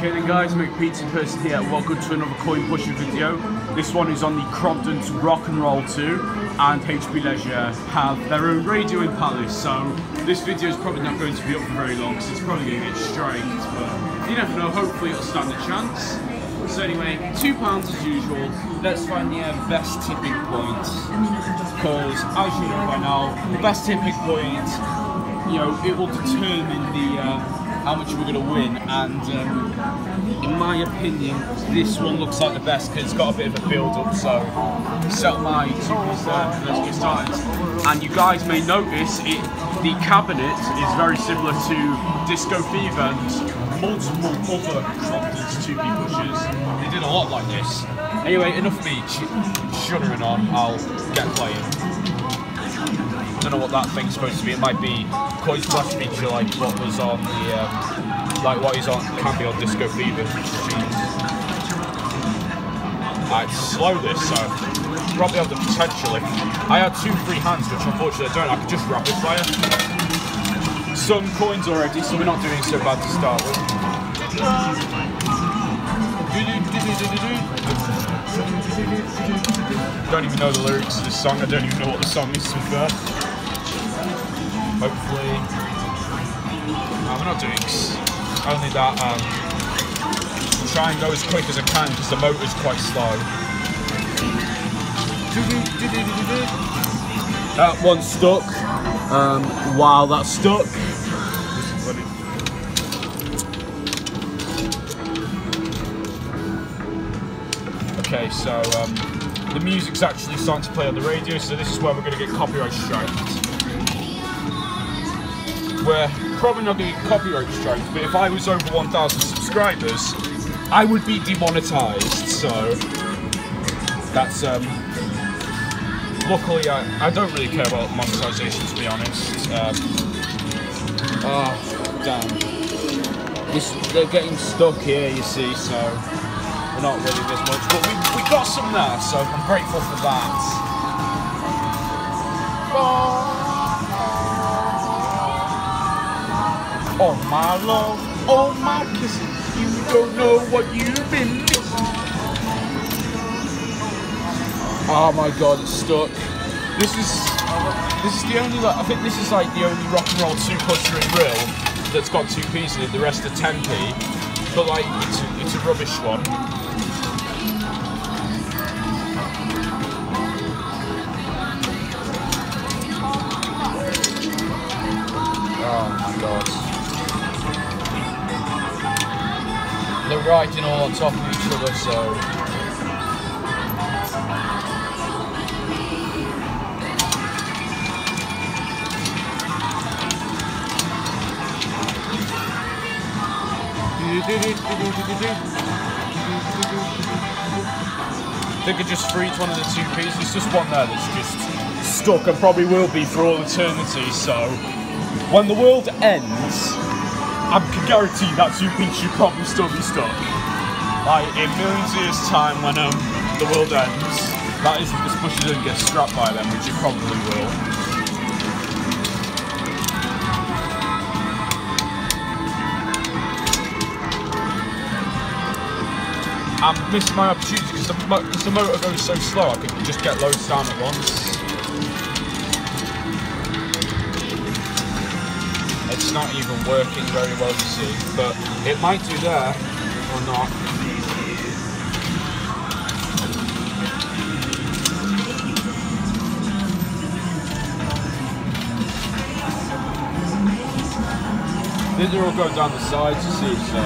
Okay then guys, Pizza Person here, welcome to another coin pusher video. This one is on the Crompton's Rock and Roll 2 and HB Leisure have their own radio in Palace, so this video is probably not going to be up for very long because it's probably going to get striked, but you never know, hopefully it'll stand a chance. So anyway, £2 as usual, let's find the uh, best tipping point, because as you know by now, the best tipping point, you know, it will determine the uh, how much we're going to win. And um, in my opinion, this one looks like the best because it's got a bit of a build up. So set my two there. Let's get started. And you guys may notice it. The cabinet is very similar to Disco Fever and multiple other Crompton's 2 p pushers. They did a lot like this. Anyway, enough of me shuddering on. I'll get playing. I don't know what that thing's supposed to be. It might be quite splash feature like what was on the um, like what is on can be on Disco Fever. I'd slow this, so probably have the potential. If I had two free hands, which unfortunately I don't, I could just rapid fire. Some coins already, so we're not doing so bad to start with. Don't even know the lyrics to this song. I don't even know what the song is to be fair. Hopefully. No, we're not doing only that. Um, try and go as quick as I can because the motor's quite slow. That one stuck. Um, while that stuck. Okay, so um, the music's actually starting to play on the radio, so this is where we're going to get copyright striked we're probably not going to get copyright strikes, but if I was over 1,000 subscribers, I would be demonetized, so that's, um, luckily I, I don't really care about monetization to be honest. Um, oh, damn. This, they're getting stuck here, you see, so we're not really this much, but we, we got some there, so I'm grateful for that. Oh. Oh my love, oh my kisses, you don't know what you've been missing. Oh my god, it's stuck. This is this is the only I think this is like the only rock and roll two pusher in real that's got two pieces in it, the rest are 10p. But like it's it's a rubbish one. Riding all on top of each other, so I think could just freed one of the two pieces. It's just one there that's just stuck and probably will be for all eternity. So when the world ends, I can guarantee that two piece should probably still be stuck. Like in millions of years time when um, the world ends, that is this bushes doesn't get scrapped by them, which it probably will. I'm missing my opportunity because the, the motor goes so slow I could just get loads down at once. It's not even working very well to see, but it might do there or not. These are all going down the sides, you see, so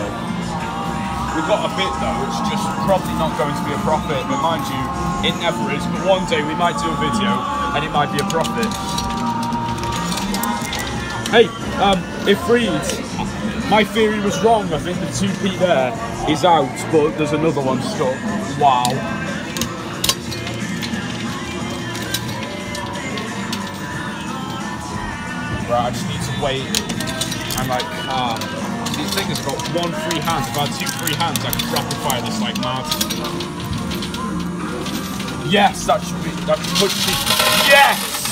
we've got a bit though, is just probably not going to be a profit, but mind you, it never is, but one day we might do a video and it might be a profit. Hey, um, it freed. My theory was wrong. I think the 2p there is out, but there's another one stuck. Wow. Right, I just need to wait and like, ah. Uh, these things have got one free hand. If I had two free hands, I could rapid fire this like mad. Yes, that should be, that should be, yes!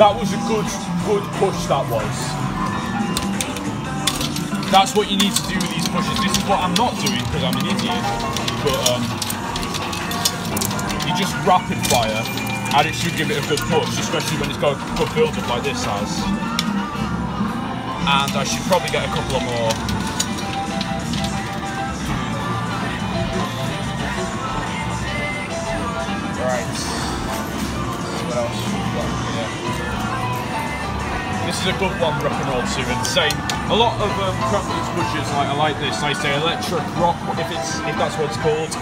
That was a good good push that was. that's what you need to do with these pushes. This is what I'm not doing because I'm an idiot. But um, you just rapid fire and it should give it a good push, especially when it's got a good build up like this has. And I should probably get a couple of more. Right. What else is a good one, rock and roll too, and same. A lot of um, Crompton's pushes like I like this. I say electric rock, if it's if that's what it's called.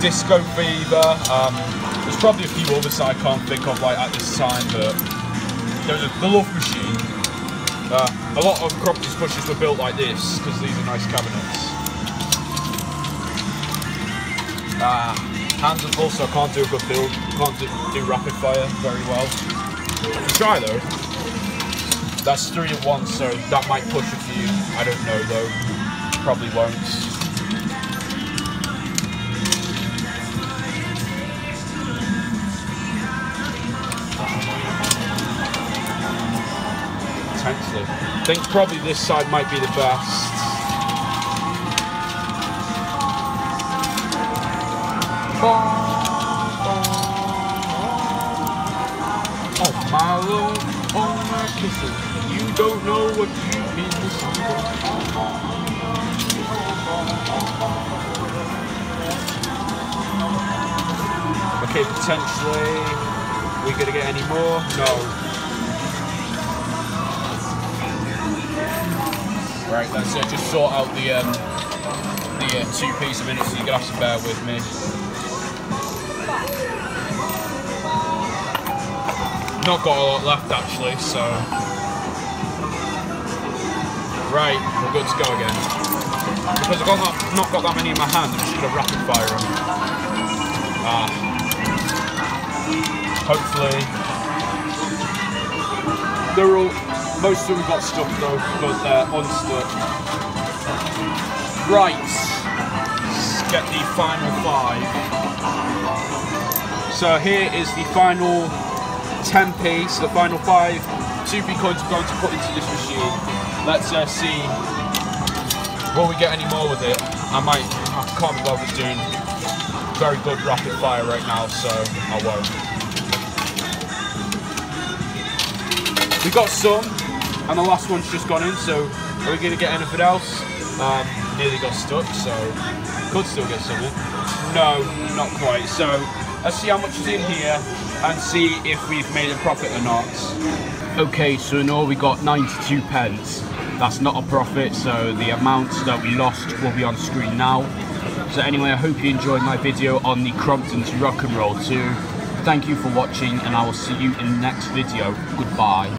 Disco Fever. Um, there's probably a few others I can't think of like at this time, but there's a, the Love Machine. Uh, a lot of Crompton's pushes were built like this because these are nice cabinets. Ah, hands and also can't do a good build, can't do, do rapid fire very well. I can try though. That's three at once, so that might push a few. I don't know though. Probably won't. Potentially. I think probably this side might be the best. My love, oh my kisses, you don't know what you've been missing. Okay, potentially, we gonna get any more? No. Right, let's uh, just sort out the um, the uh, two piece minutes. So you're gonna have to bear with me. Not got a lot left actually, so right, we're good to go again. Because I've got not, not got that many in my hand, I'm just gonna rapid fire them. Ah. Hopefully, they're all. Most of them got stuck though, but they're unstuck. Right, let's get the final five. So here is the final 10p, so the final five 2p coins we're going to put into this machine. Let's uh, see, will we get any more with it? I might, I can't be bothered doing very good rapid fire right now, so I won't. We got some, and the last one's just gone in, so are we going to get anything else? Um, nearly got stuck, so could still get something. No, not quite. So let's see how much is in here and see if we've made a profit or not. Okay, so now we got 92 pence. That's not a profit, so the amount that we lost will be on screen now. So anyway, I hope you enjoyed my video on the Crompton's Rock and Roll 2. Thank you for watching and I will see you in the next video. Goodbye.